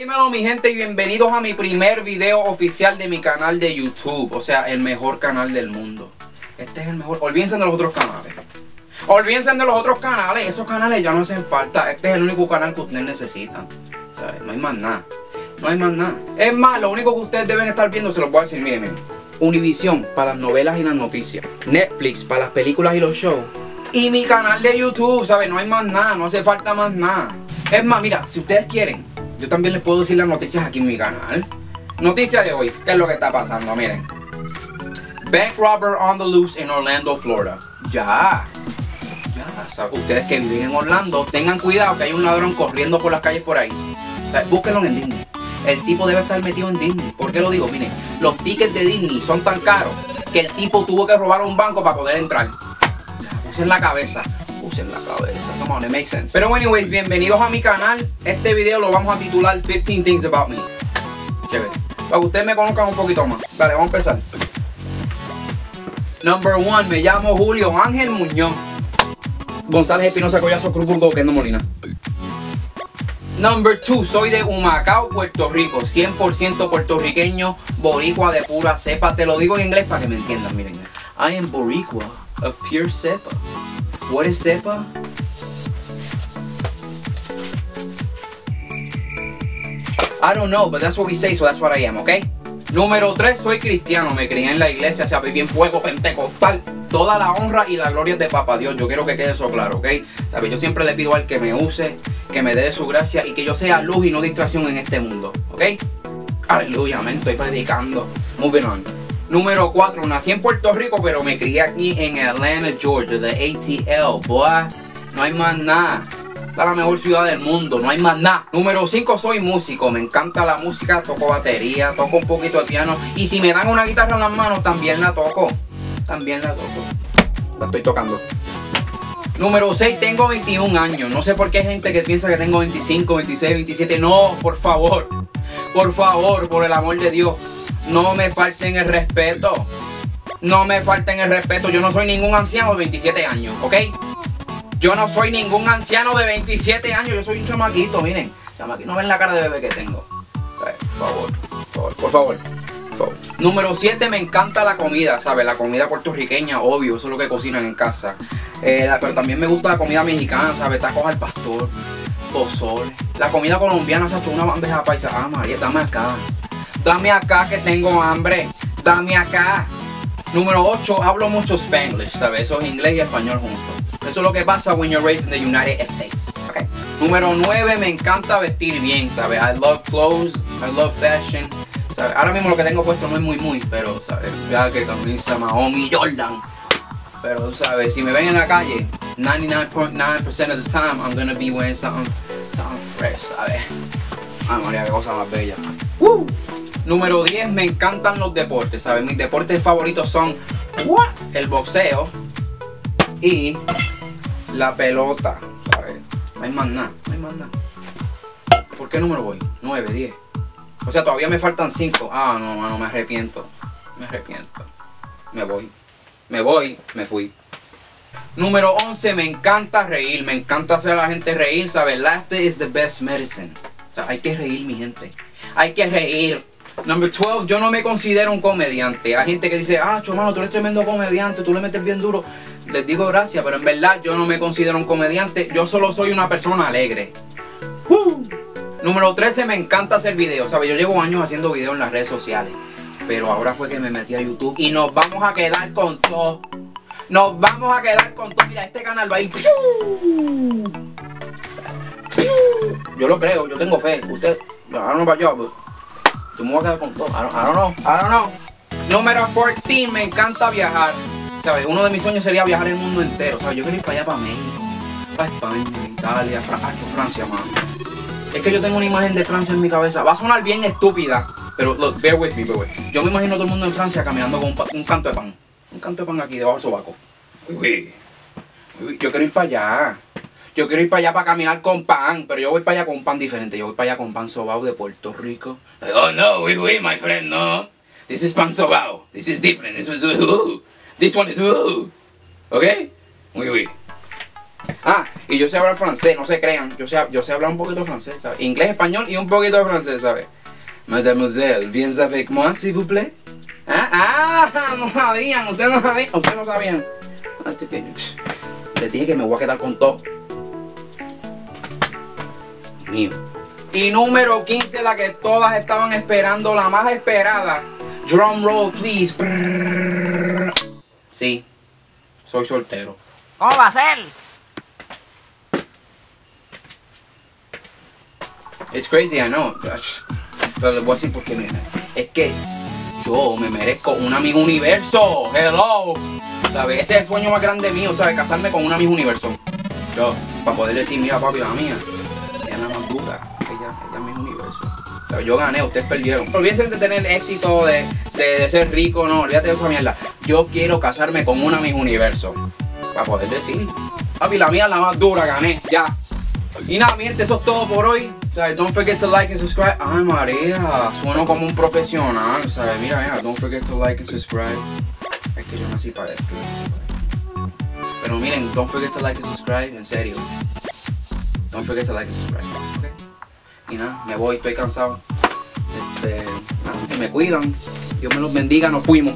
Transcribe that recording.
Dímelo mi gente y bienvenidos a mi primer video oficial de mi canal de YouTube. O sea, el mejor canal del mundo. Este es el mejor. Olvídense de los otros canales. Olvídense de los otros canales. Esos canales ya no hacen falta. Este es el único canal que ustedes necesitan. ¿Sabes? No hay más nada. No hay más nada. Es más, lo único que ustedes deben estar viendo, se los voy a decir, miren, miren. Univision para las novelas y las noticias. Netflix para las películas y los shows. Y mi canal de YouTube, ¿sabes? No hay más nada, no hace falta más nada. Es más, mira, si ustedes quieren, yo también les puedo decir las noticias aquí en mi canal. Noticia de hoy, ¿qué es lo que está pasando? Miren. Bank robber on the loose en Orlando, Florida. Ya. Ya, ustedes que viven en Orlando, tengan cuidado que hay un ladrón corriendo por las calles por ahí. O búsquenlo en Disney. El tipo debe estar metido en Disney. ¿Por qué lo digo? Miren, los tickets de Disney son tan caros que el tipo tuvo que robar un banco para poder entrar. Usen la cabeza. Usen la cabeza. Come on, it makes sense. Pero anyways, bienvenidos a mi canal. Este video lo vamos a titular 15 Things About Me. Chévere. Para que ustedes me conozcan un poquito más. Dale, vamos a empezar. Number one, me llamo Julio Ángel Muñoz. González Espinosa Collazo Cruz Burgo, no Molina. Number 2, soy de Humacao, Puerto Rico, 100% puertorriqueño, boricua de pura cepa. Te lo digo en inglés para que me entiendan, miren. I am boricua of pure cepa. What is cepa? I don't know, but that's what we say, so that's what I am, okay? Número 3, soy cristiano, me crié en la iglesia, se viví en fuego pentecostal. Toda la honra y la gloria es de Papá Dios. Yo quiero que quede eso claro, ¿ok? ¿Sabe? Yo siempre le pido al que me use, que me dé su gracia y que yo sea luz y no distracción en este mundo, ¿ok? Aleluya, me estoy predicando. Moving on. Número 4, nací en Puerto Rico, pero me crié aquí en Atlanta, Georgia, de ATL. No hay más nada la mejor ciudad del mundo, no hay más nada. Número 5, soy músico, me encanta la música, toco batería, toco un poquito de piano. Y si me dan una guitarra en las manos, también la toco. También la toco. La estoy tocando. Número 6, tengo 21 años. No sé por qué hay gente que piensa que tengo 25, 26, 27. No, por favor. Por favor, por el amor de Dios. No me falten el respeto. No me falten el respeto. Yo no soy ningún anciano de 27 años, ¿ok? Yo no soy ningún anciano de 27 años, yo soy un chamaquito, miren. Chamaquito, no ven la cara de bebé que tengo. Por favor, por favor, por favor. Número 7, me encanta la comida, ¿sabes? La comida puertorriqueña, obvio, eso es lo que cocinan en casa. Eh, pero también me gusta la comida mexicana, ¿sabes? Tacos al pastor, pozole. La comida colombiana, se ha hecho una bandeja paisa. Ah, María, dame acá. Dame acá que tengo hambre. Dame acá. Número 8, hablo mucho Spanglish, ¿sabes? Eso es inglés y español juntos. Eso es lo que pasa when you're raised in the United States. Okay. Número 9, me encanta vestir bien, ¿sabes? I love clothes, I love fashion. ¿sabes? Ahora mismo lo que tengo puesto no es muy muy, pero, ¿sabes? Ya que camisa Mahomes Jordan. Pero, ¿sabes? Si me ven en la calle, 99.9% of the time, I'm gonna be wearing something, something fresh, ¿sabes? Ay, María, qué cosa más bella. Woo. Número 10, me encantan los deportes, ¿sabes? Mis deportes favoritos son el boxeo, y la pelota. ¿sabes? No hay más nada, no hay más nada. ¿Por qué número voy? 9, 10. O sea, todavía me faltan 5. Ah, no, no, me arrepiento. Me arrepiento. Me voy. Me voy, me fui. Número 11, me encanta reír, me encanta hacer a la gente reír, ¿sabes? Laughter is the best medicine. O sea, hay que reír, mi gente. Hay que reír. Number 12, yo no me considero un comediante. Hay gente que dice, ah, chomano, tú eres tremendo comediante, tú le metes bien duro. Les digo gracias, pero en verdad yo no me considero un comediante. Yo solo soy una persona alegre. Número 13, me encanta hacer videos. ¿Sabes? Yo llevo años haciendo videos en las redes sociales. Pero ahora fue que me metí a YouTube y nos vamos a quedar con todo. Nos vamos a quedar con todo. Mira, este canal va a ir. Yo lo creo, yo tengo fe. Usted, ahora no para yo. Me voy a quedar con todo. I don't, know, I don't know. Número 14, me encanta viajar. ¿Sabes? Uno de mis sueños sería viajar el mundo entero. ¿Sabes? Yo quiero ir para allá, para México, para España, Italia, Francia, mano. Es que yo tengo una imagen de Francia en mi cabeza. Va a sonar bien estúpida, pero look, bear with me, bear with me. Yo me imagino todo el mundo en Francia caminando con un, canto de pan. Un canto de pan aquí debajo del sobaco. Uy, uy, yo quiero ir para allá. Yo quiero ir para allá para caminar con pan, pero yo voy para allá con un pan diferente. Yo voy para allá con pan sobao de Puerto Rico. oh no, we we, my friend, no. This is pan sobao. This is different. This is uh, this one is uh. Okay? Oui, oui. Ah, y yo sé hablar francés, no se crean. Yo sé, yo sé hablar un poquito francés, ¿sabes? Inglés, español y un poquito de francés, ¿sabes? Mademoiselle, viens avec moi, s'il vous plaît. Ah, ah, no sabían, ustedes no sabían, ustedes no sabían. Ah, Les dije que me voy a quedar con todo. Mío. Y número 15, la que todas estaban esperando, la más esperada. Drum roll, please. Brrr. Sí, soy soltero. ¿Cómo va a ser? It's crazy, I know. Pero les voy a decir por qué, mira. Es que yo me merezco un amigo universo. Hello. ¿Sabes? Ese es el sueño más grande mío, ¿sabes? Casarme con un amigo universo. Yo, para poder decir, mira papi, la mía, ella. Ella, ella es mi universo. O sea, yo gané, ustedes perdieron. Olvídense de tener éxito, de, de, de ser rico, no, olvídate de esa mierda. Yo quiero casarme con un amigo universo. Para poder decir, papi, la mía es la más dura, gané, ya. Y nada, mi gente, eso es todo por hoy. O sea, don't forget to like and subscribe. Ay, María, sueno como un profesional, ¿sabes? Mira, mira, don't forget to like and subscribe. Es que yo nací para esto. Pero miren, don't forget to like and subscribe, en serio. Don't forget to like and subscribe. Y nada, me voy, estoy cansado. Este, nada, que me cuidan. Dios me los bendiga, nos fuimos.